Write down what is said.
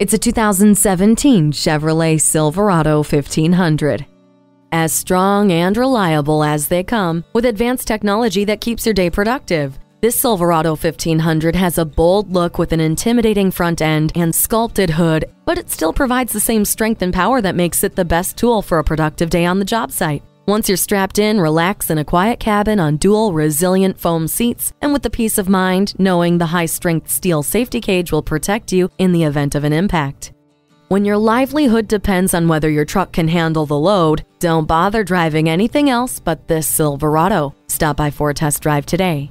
It's a 2017 Chevrolet Silverado 1500. As strong and reliable as they come, with advanced technology that keeps your day productive. This Silverado 1500 has a bold look with an intimidating front end and sculpted hood, but it still provides the same strength and power that makes it the best tool for a productive day on the job site. Once you're strapped in, relax in a quiet cabin on dual resilient foam seats and with the peace of mind knowing the high strength steel safety cage will protect you in the event of an impact. When your livelihood depends on whether your truck can handle the load, don't bother driving anything else but this Silverado. Stop by for a test drive today.